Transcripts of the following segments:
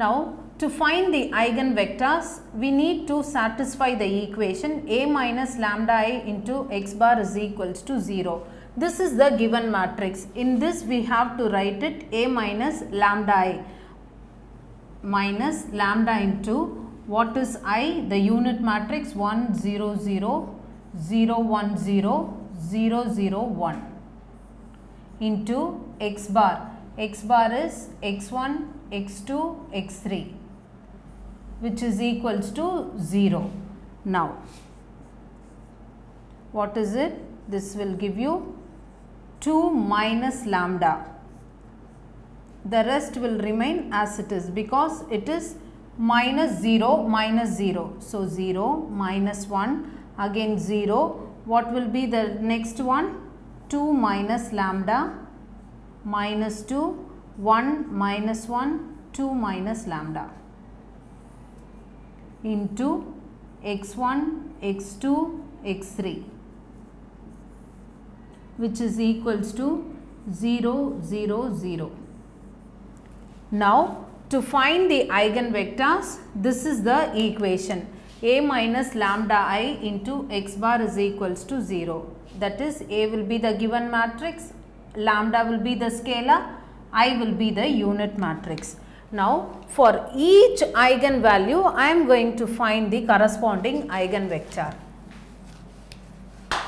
Now to find the eigenvectors, we need to satisfy the equation a minus lambda i into x bar is equals to 0. This is the given matrix. In this we have to write it a minus lambda i minus lambda into what is i? The unit matrix 1 0 0 0 1 0 0 0 1 into x bar. x bar is x1, x2, x3 which is equals to 0. Now, what is it? This will give you 2 minus lambda. The rest will remain as it is because it is minus 0 minus 0. So, 0 minus 1 again 0. What will be the next one? 2 minus lambda minus 2 1 minus 1 2 minus lambda into x1, x2, x3 which is equals to 0, 0, 0. Now to find the eigenvectors, this is the equation a minus lambda i into x bar is equals to 0. That is a will be the given matrix, lambda will be the scalar, i will be the unit matrix. Now, for each eigenvalue, I am going to find the corresponding eigenvector.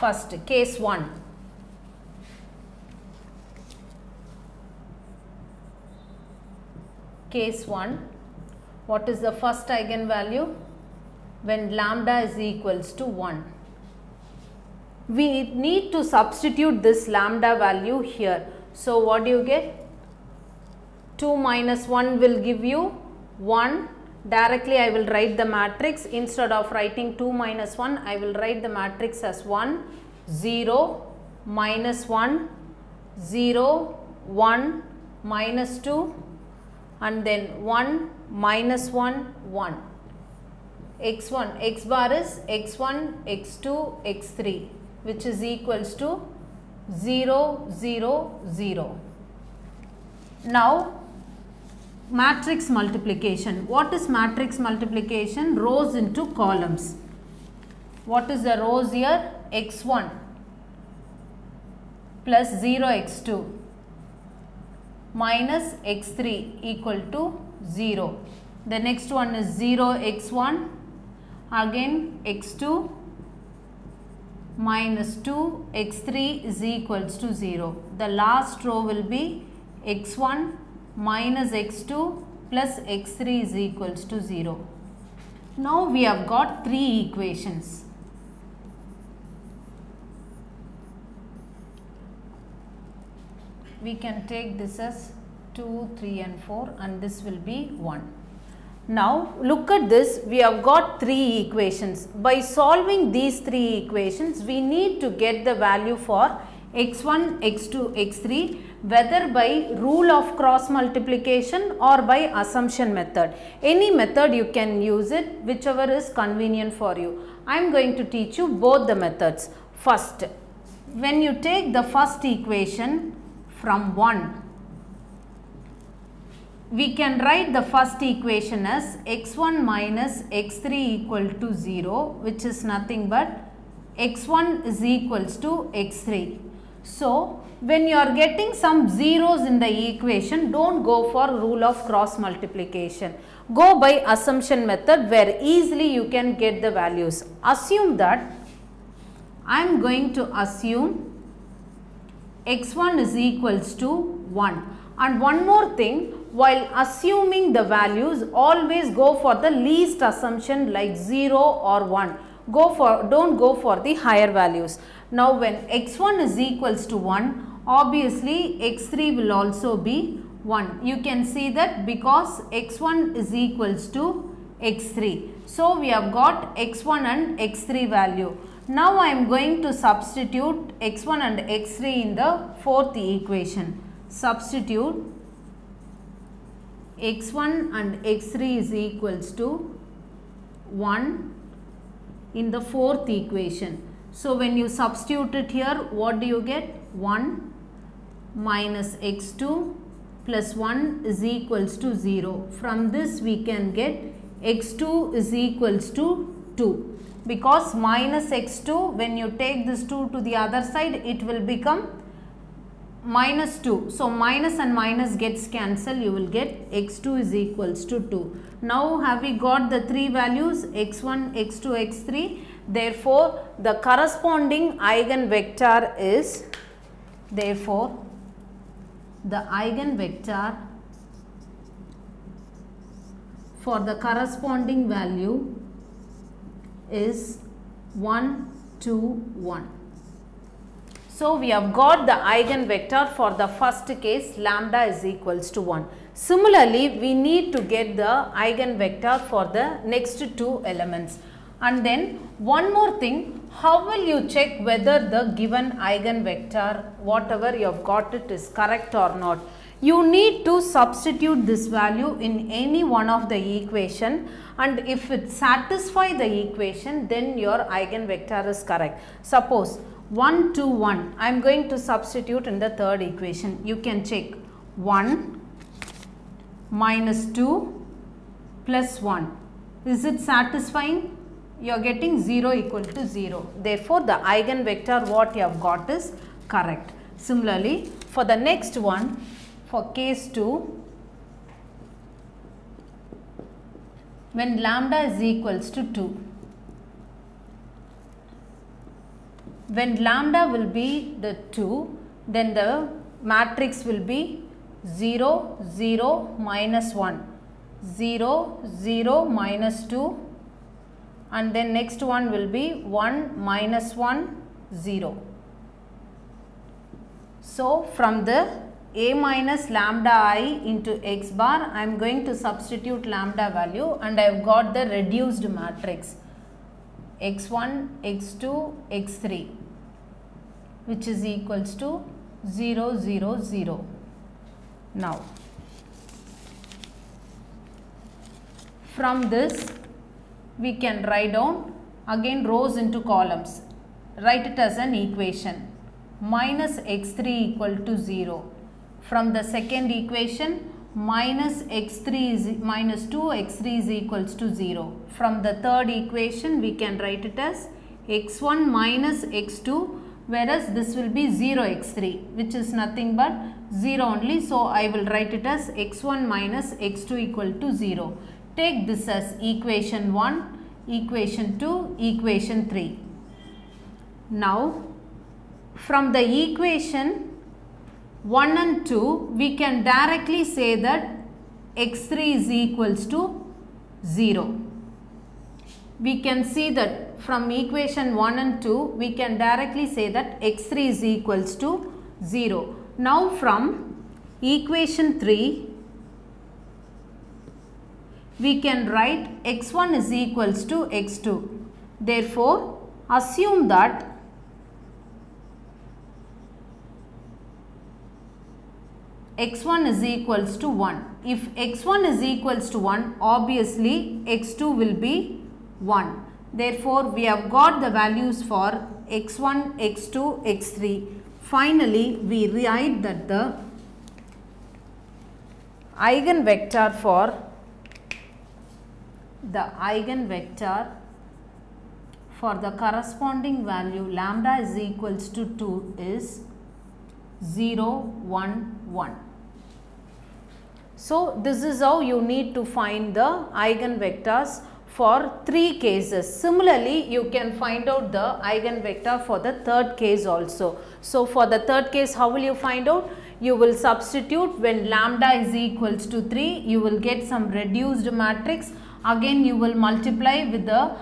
First, case 1. Case 1, what is the first eigenvalue? When lambda is equals to 1. We need to substitute this lambda value here. So, what do you get? 2 minus 1 will give you 1 directly I will write the matrix. Instead of writing 2 minus 1 I will write the matrix as 1 0 minus 1 0 1 minus 2 and then 1 minus 1 1 x1 x bar is x1 x2 x3 which is equals to 0 0 0 now matrix multiplication. What is matrix multiplication? Rows into columns. What is the rows here? x1 plus 0x2 minus x3 equal to 0. The next one is 0x1 again x2 minus 2 x3 is equals to 0. The last row will be x1 minus x2 plus x3 is equals to 0. Now we have got three equations. We can take this as 2, 3 and 4 and this will be 1. Now look at this, we have got three equations. By solving these three equations, we need to get the value for x1, x2, x3 whether by rule of cross multiplication or by assumption method. Any method you can use it whichever is convenient for you. I am going to teach you both the methods. First, when you take the first equation from 1, we can write the first equation as x1 minus x3 equal to 0 which is nothing but x1 is equals to x3. So, when you are getting some zeros in the equation, don't go for rule of cross multiplication. Go by assumption method where easily you can get the values. Assume that I am going to assume x1 is equals to 1 and one more thing while assuming the values always go for the least assumption like 0 or 1 go for don't go for the higher values now when x1 is equals to 1 obviously x3 will also be 1. You can see that because x1 is equals to x3. So, we have got x1 and x3 value. Now, I am going to substitute x1 and x3 in the fourth equation. Substitute x1 and x3 is equals to 1 in the fourth equation. So, when you substitute it here, what do you get? 1 minus x2 plus 1 is equals to 0. From this we can get x2 is equals to 2 because minus x2 when you take this 2 to the other side it will become minus 2. So, minus and minus gets cancelled you will get x2 is equals to 2. Now, have we got the three values x1, x2, x3 therefore, the corresponding eigenvector is therefore, the eigenvector for the corresponding value is 1, 2, 1. So, we have got the eigenvector for the first case lambda is equals to 1. Similarly, we need to get the eigenvector for the next two elements. And then one more thing, how will you check whether the given eigenvector, whatever you have got it is correct or not? You need to substitute this value in any one of the equation. And if it satisfy the equation then your eigenvector is correct. Suppose 1 2 1 I am going to substitute in the third equation. You can check. 1 minus 2 plus 1 is it satisfying you are getting 0 equal to 0 therefore the eigenvector what you have got is correct. Similarly for the next one for case 2 when lambda is equals to 2 when lambda will be the 2 then the matrix will be 0 0 minus 1 0 0 minus 2 and then next one will be 1 minus 1 0. So, from the a minus lambda i into x bar I am going to substitute lambda value and I have got the reduced matrix x1, x2, x3 which is equals to 0, 0, 0. Now, from this we can write down again rows into columns. Write it as an equation minus x3 equal to 0. From the second equation minus x3 is minus 2 x3 is equals to 0. From the third equation we can write it as x1 minus x2 whereas this will be 0 x3 which is nothing but 0 only. So, I will write it as x1 minus x2 equal to 0. Take this as equation 1, equation 2, equation 3. Now, from the equation 1 and 2 we can directly say that x3 is equals to 0. We can see that from equation 1 and 2 we can directly say that x3 is equals to 0. Now from equation 3 we can write x1 is equals to x2. Therefore, assume that x1 is equals to 1. If x1 is equals to 1, obviously x2 will be 1. Therefore, we have got the values for x1, x2, x3. Finally, we write that the eigenvector for the eigenvector for the corresponding value lambda is equals to 2 is 0, 1, 1. So, this is how you need to find the eigenvectors for three cases. Similarly, you can find out the eigenvector for the third case also. So, for the third case, how will you find out? You will substitute when lambda is equals to 3, you will get some reduced matrix. Again, you will multiply with the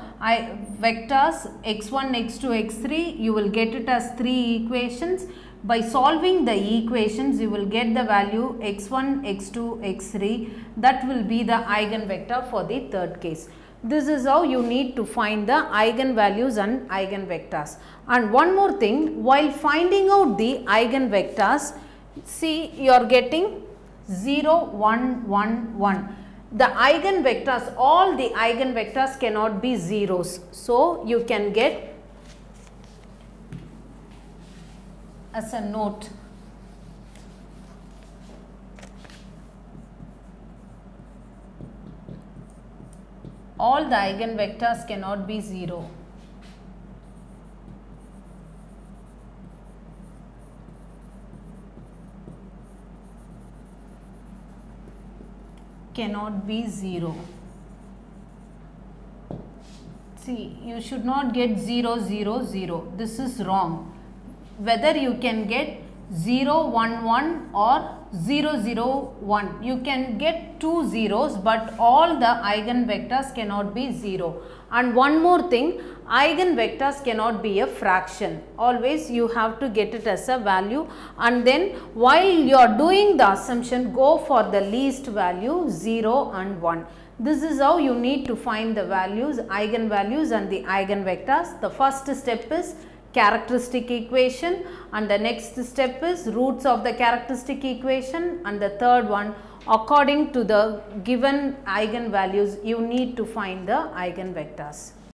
vectors x1, x2, x3, you will get it as 3 equations by solving the equations, you will get the value x1, x2, x3 that will be the eigenvector for the third case. This is how you need to find the eigenvalues and eigenvectors. And one more thing, while finding out the eigenvectors, see you are getting 0, 1, 1, 1 the eigenvectors, all the eigenvectors cannot be zeros. So, you can get as a note. All the eigenvectors cannot be zero. Cannot be 0. See, you should not get 0, 0, 0. This is wrong. Whether you can get 0, 1, 1 or 0, 0, 1. You can get two zeros but all the eigenvectors cannot be 0. And one more thing, eigenvectors cannot be a fraction. Always you have to get it as a value and then while you are doing the assumption, go for the least value 0 and 1. This is how you need to find the values, eigenvalues and the eigenvectors. The first step is characteristic equation and the next step is roots of the characteristic equation and the third one according to the given eigenvalues you need to find the eigenvectors.